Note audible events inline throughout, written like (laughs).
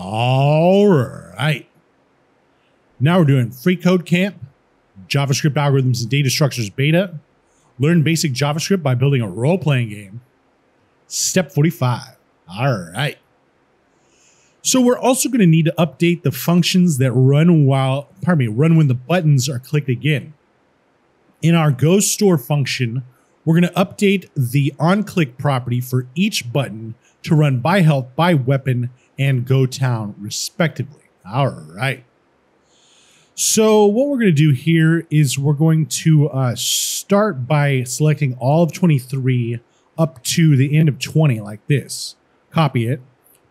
All right. Now we're doing freeCodeCamp, JavaScript algorithms and data structures beta. Learn basic JavaScript by building a role playing game. Step 45. All right. So we're also going to need to update the functions that run while, pardon me, run when the buttons are clicked again. In our Go Store function, we're going to update the on-click property for each button to run buy health, buy weapon, and Go Town, respectively. All right. So what we're going to do here is we're going to uh, start by selecting all of 23 up to the end of 20 like this. Copy it,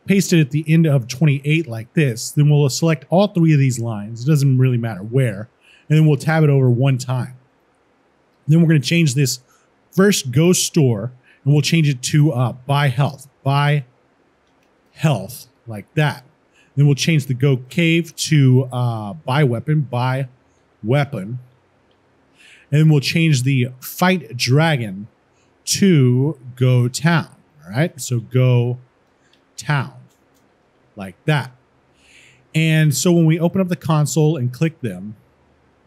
paste it at the end of 28 like this. Then we'll select all three of these lines. It doesn't really matter where. And then we'll tab it over one time. Then we're going to change this first Go Store and we'll change it to uh, Buy Health. Buy Health like that. Then we'll change the Go Cave to uh, Buy Weapon, Buy Weapon. And then we'll change the Fight Dragon to Go Town. All right. So Go Town like that. And so when we open up the console and click them,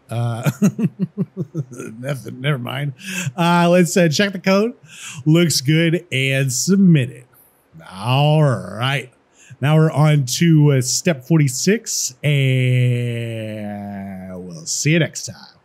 uh, (laughs) nothing, never mind. Uh, let's uh, check the code. Looks good and submit it. All right. Now we're on to uh, step 46, and we'll see you next time.